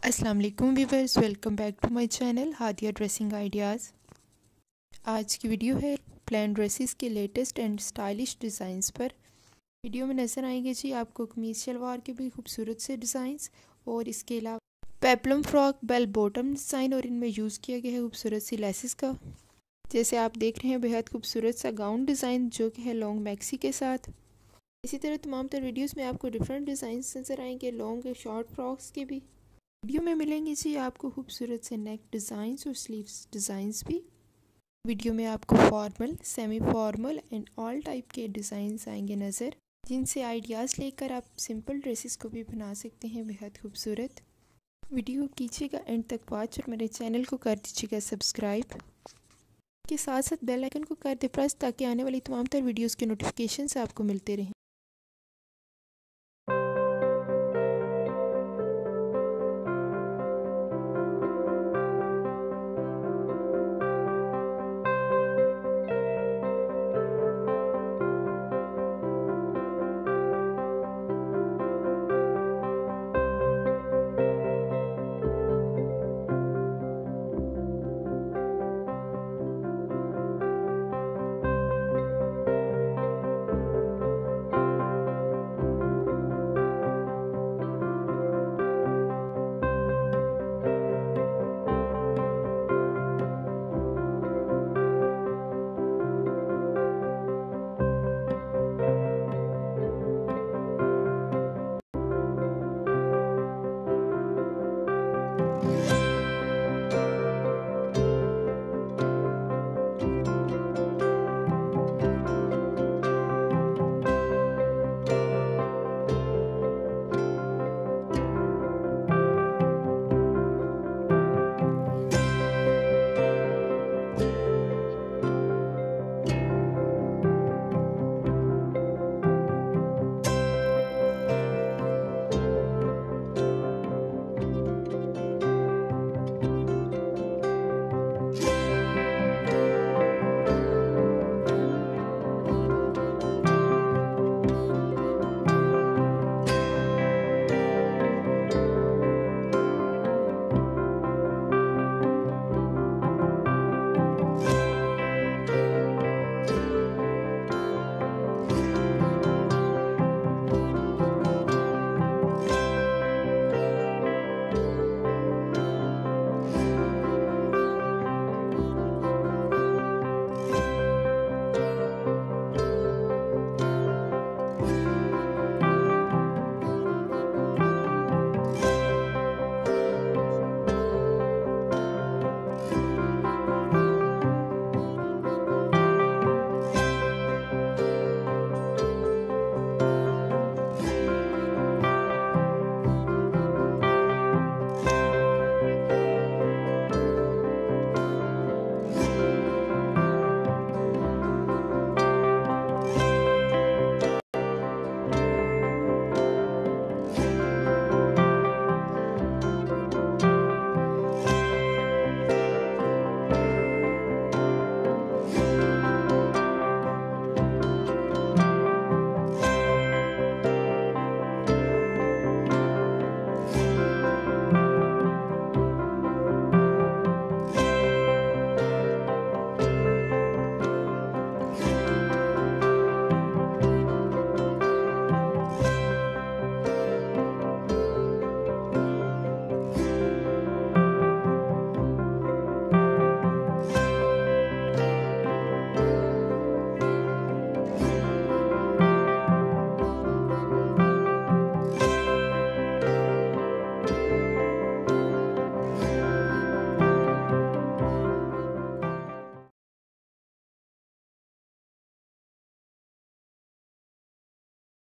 अस्सलाम वालेकुम viewers welcome back to my channel Hadia dressing ideas आज की वीडियो है प्लान ड्रेसेस के लेटेस्ट एंड स्टाइलिश डिज़ाइंस पर। वीडियो में नज़र आएँगे जी आपको कमीज शलवार के भी खूबसूरत से डिज़ाइंस और इसके अलावा peplum frock bell bottom design और इनमें यूज़ किया गया है खूबसूरत सी लेसिस का। जैसे आप देख रहे हैं, बेहद खूबसूरत सा गाउन डिज़ाइन जो कि है लॉन्ग मैक्सी के साथ। इसी तरह तमाम तर वीडियोस में आपको डिफरेंट डिज़ाइन नज़र आएँगे लॉन्ग शॉर्ट फ्रॉक्स के भी। वीडियो में मिलेंगे जी आपको खूबसूरत से नेक डिज़ाइंस और स्लीव्स डिज़ाइंस भी। वीडियो में आपको formal semi formal and all type के डिज़ाइंस आएँगे नज़र, जिनसे आइडियाज़ लेकर आप सिंपल ड्रेसेस को भी बना सकते हैं, बेहद खूबसूरत। वीडियो कीजिएगा एंड तक वॉच और मेरे चैनल को कर दीजिएगा सब्सक्राइब के साथ साथ बेल आइकन को कर दे प्रेस ताकि आने वाली तमाम तर वीडियोज़ के नोटिफिकेशन आपको मिलते रहें।